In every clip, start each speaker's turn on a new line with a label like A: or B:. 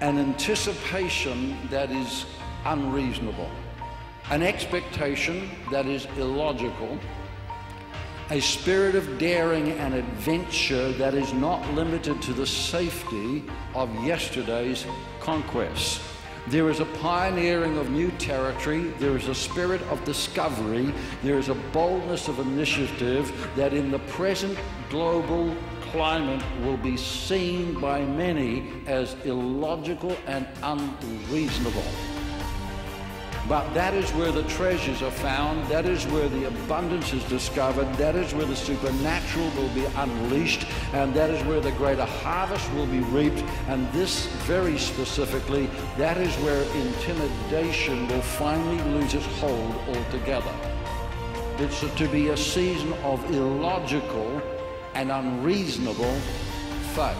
A: an anticipation that is unreasonable, an expectation that is illogical, a spirit of daring and adventure that is not limited to the safety of yesterday's conquests. There is a pioneering of new territory. There is a spirit of discovery. There is a boldness of initiative that in the present global climate will be seen by many as illogical and unreasonable. But that is where the treasures are found. That is where the abundance is discovered. That is where the supernatural will be unleashed. And that is where the greater harvest will be reaped. And this, very specifically, that is where intimidation will finally lose its hold altogether. It's to be a season of illogical and unreasonable faith.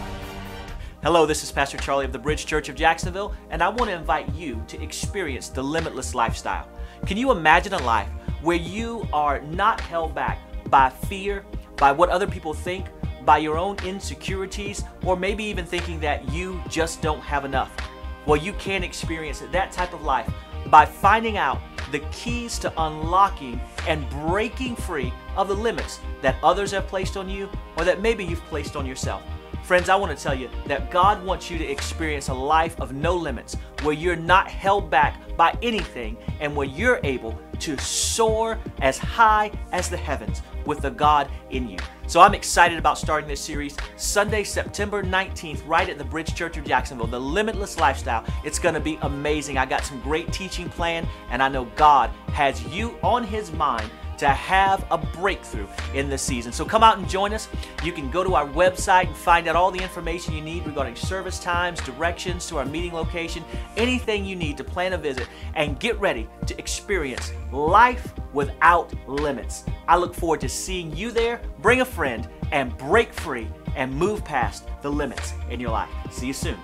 B: Hello, this is Pastor Charlie of the Bridge Church of Jacksonville, and I want to invite you to experience the limitless lifestyle. Can you imagine a life where you are not held back by fear, by what other people think, by your own insecurities, or maybe even thinking that you just don't have enough? Well, you can experience that type of life by finding out the keys to unlocking and breaking free of the limits that others have placed on you or that maybe you've placed on yourself. Friends, I want to tell you that God wants you to experience a life of no limits where you're not held back by anything and where you're able to soar as high as the heavens with the God in you. So I'm excited about starting this series Sunday, September 19th, right at the Bridge Church of Jacksonville, the Limitless Lifestyle. It's going to be amazing. I got some great teaching planned, and I know God has you on His mind to have a breakthrough in this season. So come out and join us. You can go to our website and find out all the information you need regarding service times, directions to our meeting location, anything you need to plan a visit, and get ready to experience life without limits. I look forward to seeing you there. Bring a friend and break free and move past the limits in your life. See you soon.